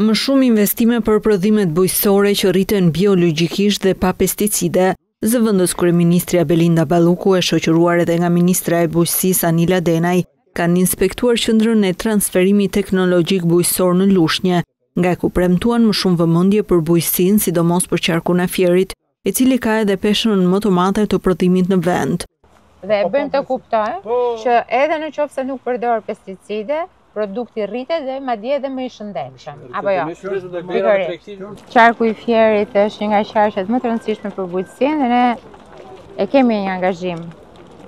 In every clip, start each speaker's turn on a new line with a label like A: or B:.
A: Më shumë investime për prodhimet bujqësore që rriten biologjikisht dhe pa pesticide, zëvendës kryeministrja Belinda Balluku e shoqëruar edhe nga ministrja e Bujqësisë Anila Denaj, kanë inspektuar qendrën e transferimit teknologjik bujqësor në Lushnje, nga ku premtuan më shumë vëmendje për bujqësinë, sidomos për qarkun e Fierit, i cili ka edhe peshën më të madhe të prodhimit në vend.
B: Dhe e bëjmë të kuptojmë që edhe në qoftë se nuk përdor pesticide, produkti rritet dhe madje edhe më i shëndetshëm. Apo jo? Qarku i Fierit është një nga qarqet më të rëndësishme për bujqësinë dhe ne e kemi një angazhim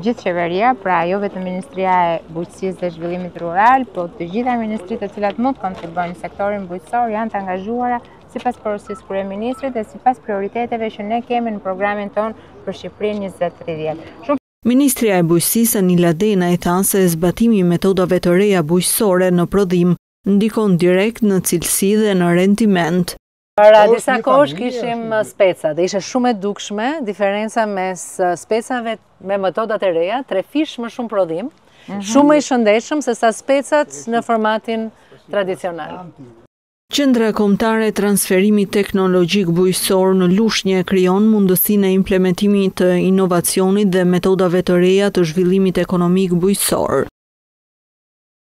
B: gjithë qeveria, pra jo vetëm Ministria e Bujqësisë dhe Zhvillimit Rural, po të gjitha ministritë të cilat mund të kontribuojnë në sektorin bujqësor janë të angazhuara sipas porosisë së kryeministrit dhe sipas prioriteteve që ne kemi në programin tonë për Shqipërinë 2030.
A: Ministrja e Bujqësisë Anila Denaj tha se zbatimi i metodave të reja bujqësore në prodhim ndikon direkt në cilësi dhe në rendiment.
C: Para disa kohësh kishim speca dhe ishte shumë e dukshme diferenca mes specave me metodat e reja, trefish më shumë prodhim, mhm. shumë më i shëndetshëm sesa specat në formatin tradicional.
A: Qendra Kombëtare e Transferimit Teknologjik Bujqësor në Lushnje krijon mundësinë e implementimit të inovacionit dhe metodave të reja të zhvillimit ekonomik bujqësor.